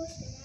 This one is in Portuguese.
Costa.